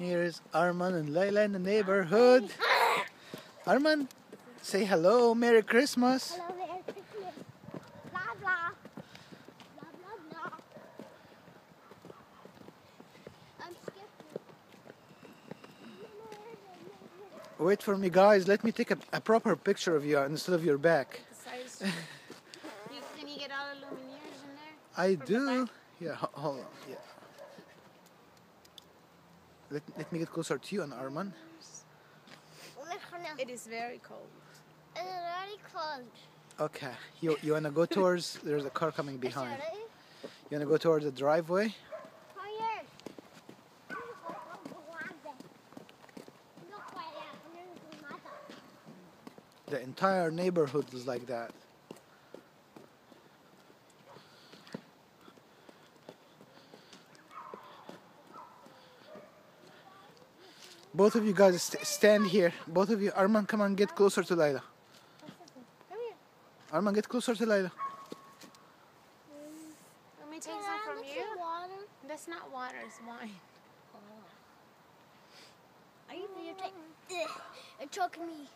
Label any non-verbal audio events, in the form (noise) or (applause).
Here is Arman and Layla in the neighborhood. Arman, say hello. Merry Christmas. Hello, Merry Christmas. Blah, blah. Blah, blah, blah. I'm skipping. Wait for me, guys. Let me take a, a proper picture of you instead of your back. The size. you, (laughs) can you get all the in there? I From the do. Yeah, hold on. Yeah. Let, let me get closer to you and Arman. It is very cold. It's already closed. Okay. You you wanna go towards? (laughs) There's a car coming behind. You wanna go towards the driveway? The entire neighborhood is like that. Both of you guys st- stand here. Both of you, Arman, come on, get closer to Layla. Arman, get closer to Layla. Let me take some from you. That's not water, it's wine. Are you videotaping? It's choking me.